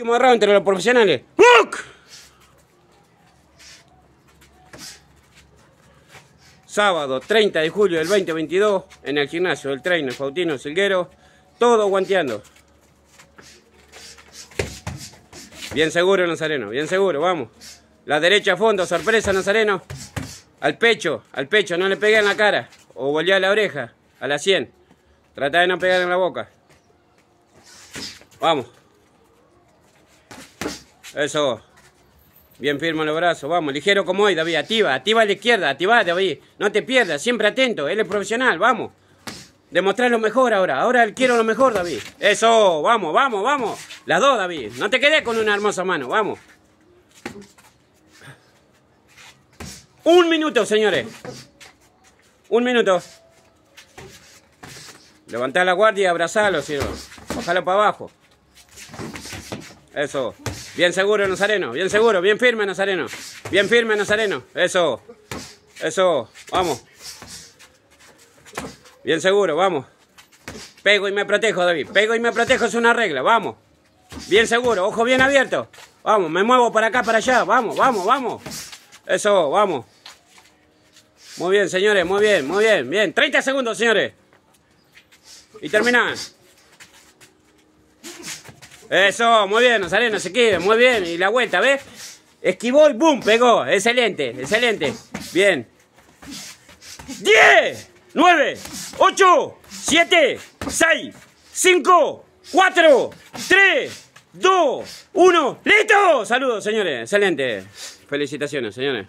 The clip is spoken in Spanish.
Último round entre los profesionales. Sábado 30 de julio del 2022 en el gimnasio del trainer Faustino Silguero. Todo guanteando. Bien seguro Nazareno, bien seguro, vamos. La derecha a fondo, sorpresa Nazareno. Al pecho, al pecho, no le pegue en la cara. O volví a la oreja, a la 100. Trata de no pegar en la boca. Vamos. Eso. Bien firme los brazos, vamos, ligero como hoy, David, activa, activa a la izquierda, activa, David, no te pierdas, siempre atento, él es profesional, vamos. Demostrar lo mejor ahora, ahora quiero lo mejor, David. Eso, vamos, vamos, vamos. Las dos, David, no te quedes con una hermosa mano, vamos. Un minuto, señores. Un minuto. Levantá la guardia y abrazalo, si no. Bájalo para abajo. Eso. Bien seguro, Nazareno. Bien seguro. Bien firme, Nazareno. Bien firme, Nazareno. Eso. Eso. Vamos. Bien seguro, vamos. Pego y me protejo, David. Pego y me protejo es una regla. Vamos. Bien seguro. Ojo bien abierto. Vamos. Me muevo para acá, para allá. Vamos, vamos, vamos. Eso, vamos. Muy bien, señores. Muy bien, muy bien. Bien. 30 segundos, señores. Y termina. Eso, muy bien, Nazareno, se quede, muy bien. Y la vuelta, ¿ves? Esquivó y ¡boom! Pegó. Excelente, excelente. Bien. 10, 9, 8, 7, 6, 5, 4, 3, 2, 1. ¡Listo! Saludos, señores. Excelente. Felicitaciones, señores.